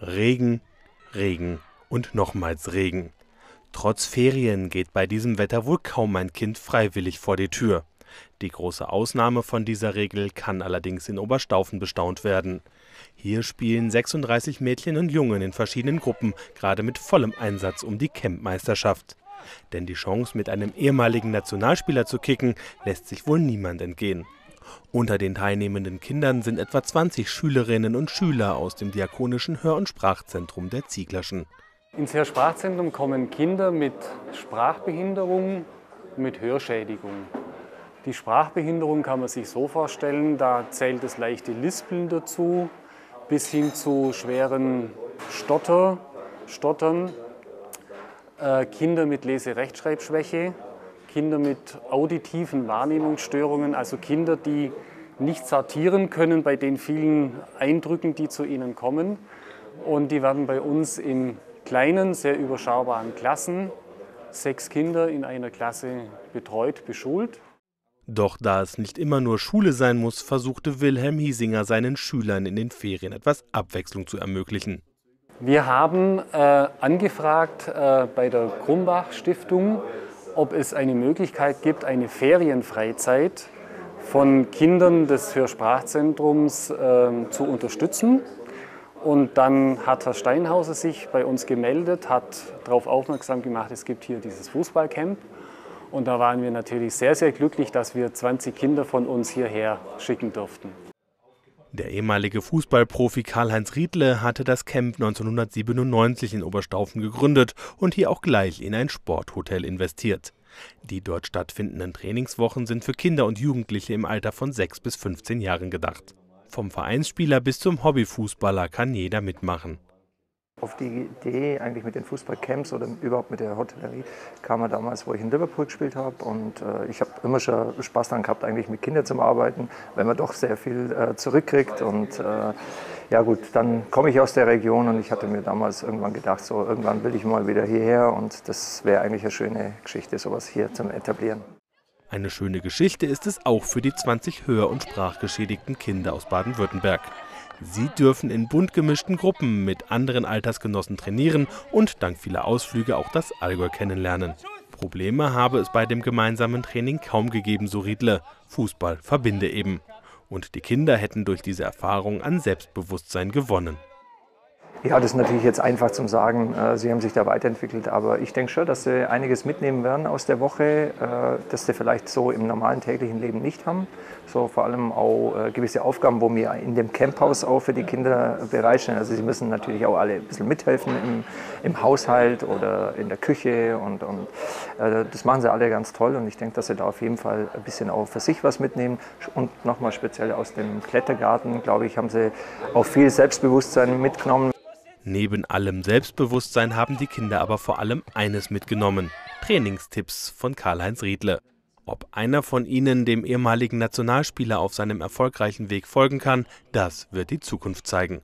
Regen, Regen und nochmals Regen. Trotz Ferien geht bei diesem Wetter wohl kaum ein Kind freiwillig vor die Tür. Die große Ausnahme von dieser Regel kann allerdings in Oberstaufen bestaunt werden. Hier spielen 36 Mädchen und Jungen in verschiedenen Gruppen gerade mit vollem Einsatz um die Campmeisterschaft. Denn die Chance, mit einem ehemaligen Nationalspieler zu kicken, lässt sich wohl niemand entgehen. Unter den teilnehmenden Kindern sind etwa 20 Schülerinnen und Schüler aus dem Diakonischen Hör- und Sprachzentrum der Zieglerschen. Ins Hör-Sprachzentrum kommen Kinder mit Sprachbehinderung, mit Hörschädigung. Die Sprachbehinderung kann man sich so vorstellen, da zählt das leichte Lispeln dazu, bis hin zu schweren Stotter, Stottern, äh, Kinder mit Leserechtschreibschwäche, Kinder mit auditiven Wahrnehmungsstörungen, also Kinder, die nicht sortieren können bei den vielen Eindrücken, die zu ihnen kommen. Und die werden bei uns in kleinen, sehr überschaubaren Klassen, sechs Kinder in einer Klasse betreut, beschult. Doch da es nicht immer nur Schule sein muss, versuchte Wilhelm Hiesinger seinen Schülern in den Ferien etwas Abwechslung zu ermöglichen. Wir haben äh, angefragt äh, bei der Krumbach Stiftung, ob es eine Möglichkeit gibt, eine Ferienfreizeit von Kindern des Hörsprachzentrums äh, zu unterstützen. Und dann hat Herr Steinhauser sich bei uns gemeldet, hat darauf aufmerksam gemacht, es gibt hier dieses Fußballcamp. Und da waren wir natürlich sehr, sehr glücklich, dass wir 20 Kinder von uns hierher schicken durften. Der ehemalige Fußballprofi Karl-Heinz Riedle hatte das Camp 1997 in Oberstaufen gegründet und hier auch gleich in ein Sporthotel investiert. Die dort stattfindenden Trainingswochen sind für Kinder und Jugendliche im Alter von 6 bis 15 Jahren gedacht. Vom Vereinsspieler bis zum Hobbyfußballer kann jeder mitmachen. Auf die Idee eigentlich mit den Fußballcamps oder überhaupt mit der Hotellerie kam er damals, wo ich in Liverpool gespielt habe. Und äh, ich habe immer schon Spaß daran gehabt, eigentlich mit Kindern zu arbeiten, wenn man doch sehr viel äh, zurückkriegt. Und äh, ja gut, dann komme ich aus der Region und ich hatte mir damals irgendwann gedacht, so irgendwann will ich mal wieder hierher und das wäre eigentlich eine schöne Geschichte, sowas hier zu etablieren. Eine schöne Geschichte ist es auch für die 20 hör- und sprachgeschädigten Kinder aus Baden-Württemberg. Sie dürfen in bunt gemischten Gruppen mit anderen Altersgenossen trainieren und dank vieler Ausflüge auch das Allgäu kennenlernen. Probleme habe es bei dem gemeinsamen Training kaum gegeben, so Riedle. Fußball verbinde eben. Und die Kinder hätten durch diese Erfahrung an Selbstbewusstsein gewonnen. Ja, das ist natürlich jetzt einfach zum Sagen, äh, sie haben sich da weiterentwickelt, aber ich denke schon, dass sie einiges mitnehmen werden aus der Woche, äh, das sie vielleicht so im normalen täglichen Leben nicht haben. So vor allem auch äh, gewisse Aufgaben, wo wir in dem Camphaus auch für die Kinder bereitstellen. Also sie müssen natürlich auch alle ein bisschen mithelfen im, im Haushalt oder in der Küche und, und das machen sie alle ganz toll und ich denke, dass sie da auf jeden Fall ein bisschen auch für sich was mitnehmen und nochmal speziell aus dem Klettergarten, glaube ich, haben sie auch viel Selbstbewusstsein mitgenommen. Neben allem Selbstbewusstsein haben die Kinder aber vor allem eines mitgenommen: Trainingstipps von Karl-Heinz Riedle. Ob einer von ihnen dem ehemaligen Nationalspieler auf seinem erfolgreichen Weg folgen kann, das wird die Zukunft zeigen